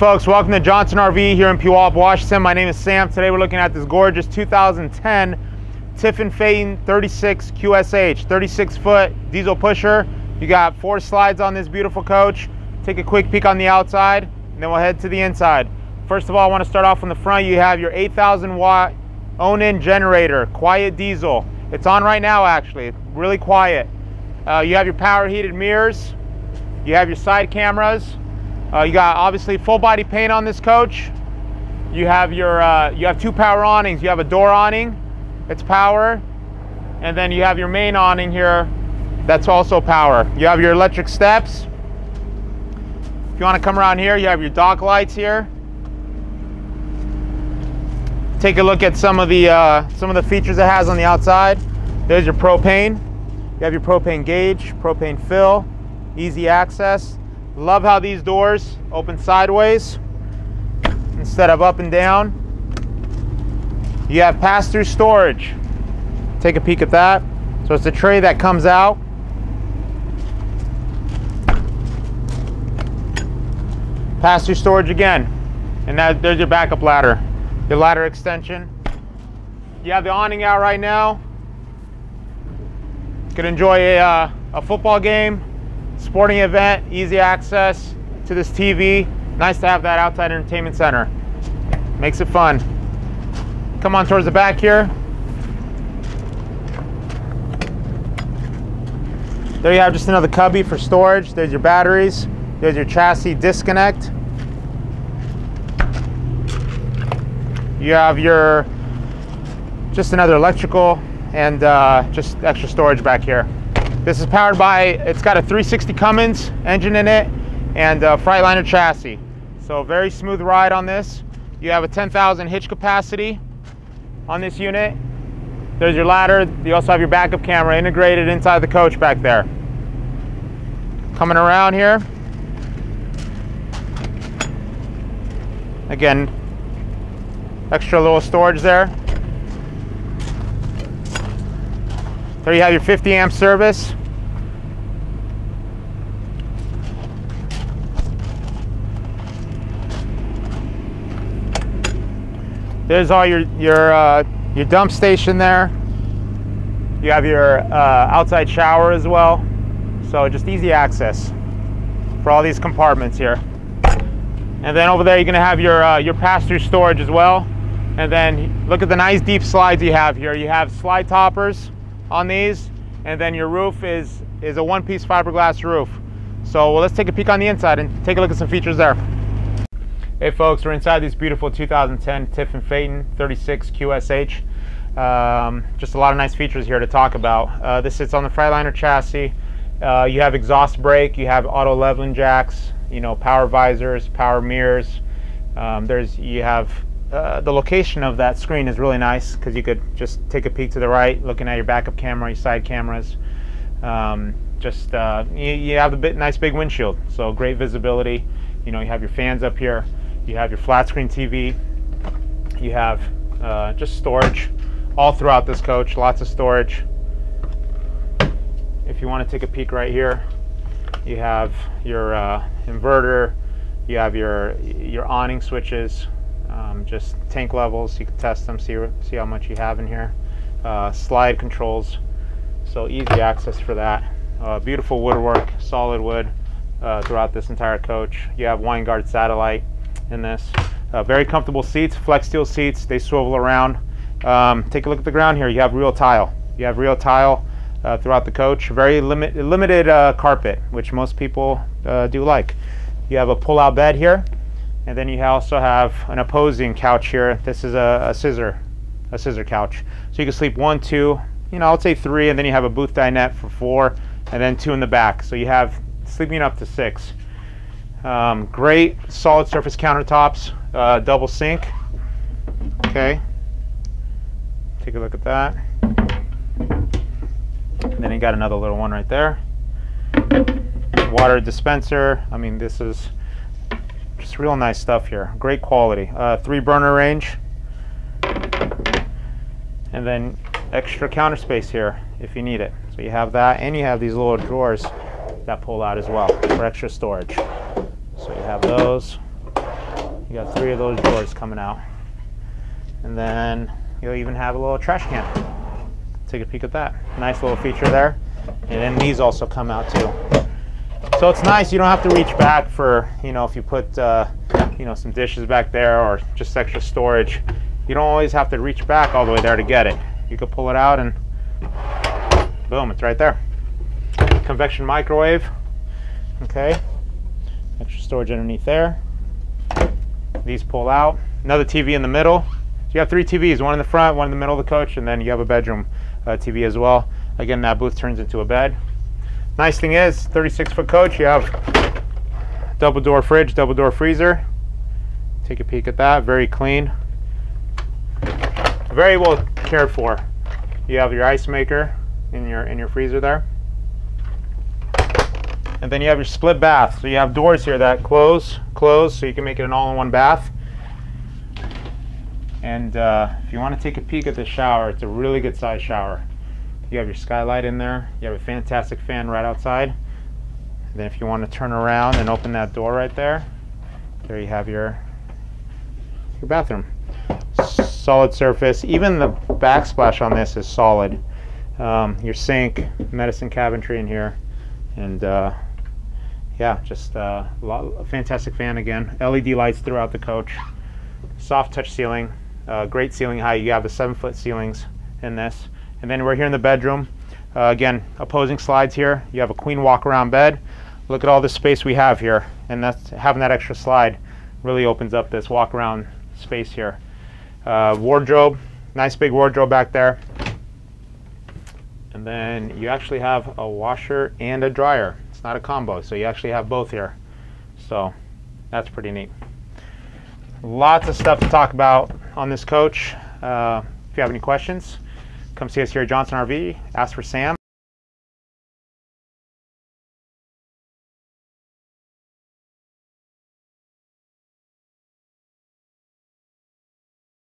Folks, welcome to Johnson RV here in Puyallup, Washington. My name is Sam. Today we're looking at this gorgeous 2010 Tiffin Phaeton 36 QSH, 36 foot diesel pusher. You got four slides on this beautiful coach. Take a quick peek on the outside, and then we'll head to the inside. First of all, I want to start off from the front. You have your 8,000 watt Onan generator, quiet diesel. It's on right now, actually, really quiet. Uh, you have your power heated mirrors. You have your side cameras. Uh, you got obviously full body paint on this coach. You have your uh, you have two power awnings. You have a door awning, it's power, and then you have your main awning here, that's also power. You have your electric steps. If you want to come around here, you have your dock lights here. Take a look at some of the uh, some of the features it has on the outside. There's your propane. You have your propane gauge, propane fill, easy access. Love how these doors open sideways instead of up and down. You have pass-through storage. Take a peek at that. So it's a tray that comes out. Pass-through storage again. And that, there's your backup ladder. Your ladder extension. You have the awning out right now. Can enjoy a, uh, a football game, sporting event, easy access to this TV. Nice to have that outside entertainment center. Makes it fun. Come on towards the back here. There you have just another cubby for storage. There's your batteries. There's your chassis disconnect. You have your, just another electrical and uh, just extra storage back here. This is powered by, it's got a 360 Cummins engine in it and a Freightliner chassis. So very smooth ride on this. You have a 10,000 hitch capacity on this unit. There's your ladder. You also have your backup camera integrated inside the coach back there. Coming around here. Again, extra little storage there. There you have your 50 amp service. There's all your your uh, your dump station there. You have your uh, outside shower as well. So just easy access for all these compartments here. And then over there you're gonna have your uh, your pass-through storage as well. And then look at the nice deep slides you have here. You have slide toppers on these, and then your roof is, is a one-piece fiberglass roof. So well, let's take a peek on the inside and take a look at some features there. Hey folks, we're inside this beautiful 2010 Tiffin Phaeton 36 QSH. Um, just a lot of nice features here to talk about. Uh, this sits on the Freightliner chassis. Uh, you have exhaust brake, you have auto leveling jacks, you know, power visors, power mirrors. Um, there's you have uh, the location of that screen is really nice because you could just take a peek to the right, looking at your backup camera, your side cameras. Um, just uh, you, you, have a bit nice big windshield, so great visibility. You know, you have your fans up here, you have your flat screen TV, you have uh, just storage all throughout this coach, lots of storage. If you want to take a peek right here, you have your uh, inverter, you have your your awning switches, um, just tank levels. You can test them, see see how much you have in here. Uh, slide controls, so easy access for that. Uh, beautiful woodwork, solid wood uh, throughout this entire coach. You have Winegard satellite in this. Uh, very comfortable seats, Flexsteel seats. They swivel around. Um, take a look at the ground here. You have real tile. You have real tile uh, throughout the coach. Very limit, limited uh, carpet, which most people do like. You have a pull-out bed here. And then you also have an opposing couch here. This is a, a, scissor, a scissor couch. So you can sleep one, two, you know, I'll say three, and then you have a booth dinette for four, and then two in the back. So you have sleeping up to six. Um, great solid surface countertops, uh, double sink. Okay. Take a look at that. And then you got another little one right there. Water dispenser. I mean, this is just real nice stuff here. Great quality. Uh, three burner range. And then extra counter space here if you need it. So you have that and you have these little drawers that pull out as well for extra storage. So you have those. You got three of those drawers coming out. And then you'll even have a little trash can. Take a peek at that. Nice little feature there. And then these also come out too. So it's nice. You don't have to reach back for, you know, if you put, uh, you know, some dishes back there or just extra storage. You don't always have to reach back all the way there to get it. You can pull it out and boom, it's right there. Convection microwave. Okay. Extra storage underneath there. These pull out. Another TV in the middle. So you have three TVs, one in the front, one in the middle of the coach, and then you have a bedroom uh, TV as well. Again, that booth turns into a bed. Nice thing is, 36 foot coach, you have double door fridge, double door freezer. Take a peek at that, very clean. Very well cared for. You have your ice maker in your in your freezer there. And then you have your split bath. So you have doors here that close, close, so you can make it an all-in-one bath. And uh, if you want to take a peek at the shower, it's a really good size shower. You have your skylight in there. You have a fantastic fan right outside. And then if you want to turn around and open that door right there, there you have your your bathroom. Solid surface. Even the backsplash on this is solid. Um, your sink, medicine cabinetry in here, and uh, yeah, just uh, a, fantastic fan again. LED lights throughout the coach. Soft touch ceiling. Uh, great ceiling height. You have the seven foot ceilings in this. And then we're here in the bedroom. Uh, again, opposing slides here. You have a queen walk around bed. Look at all the space we have here. And that's having that extra slide really opens up this walk around space here. Uh, wardrobe, nice big wardrobe back there. And then you actually have a washer and a dryer. It's not a combo, so you actually have both here. So that's pretty neat. Lots of stuff to talk about on this coach. Uh, if you have any questions, come see us here at Johnson RV. Ask for Sam.